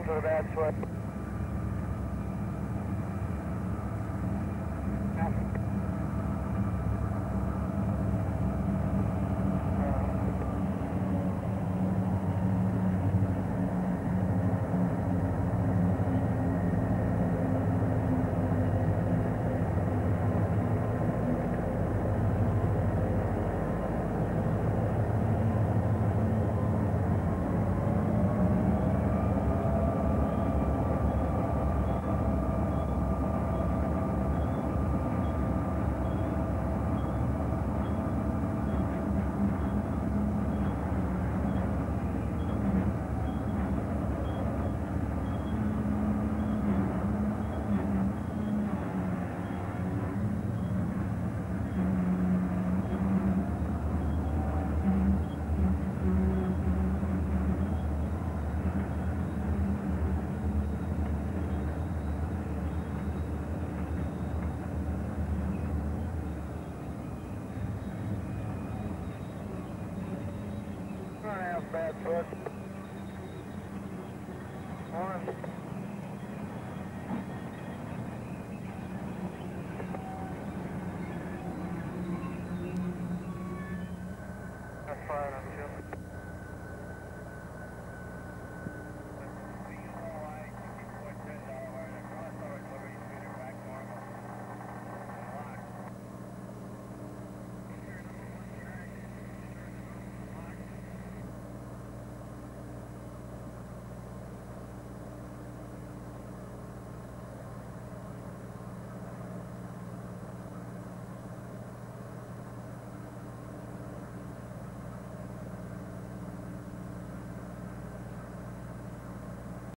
Into the bad foot.